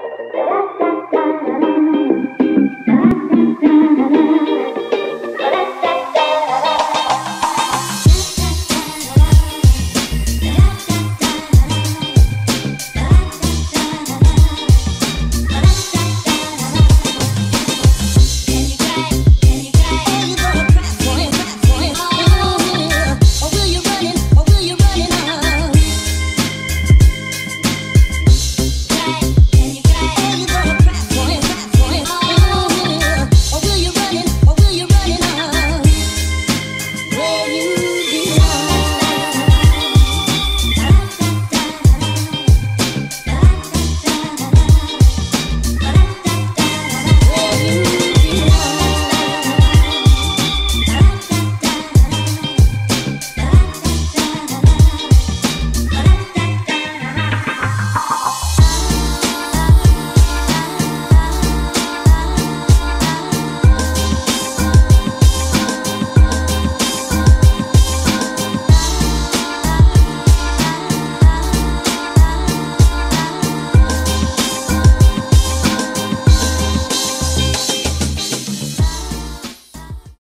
da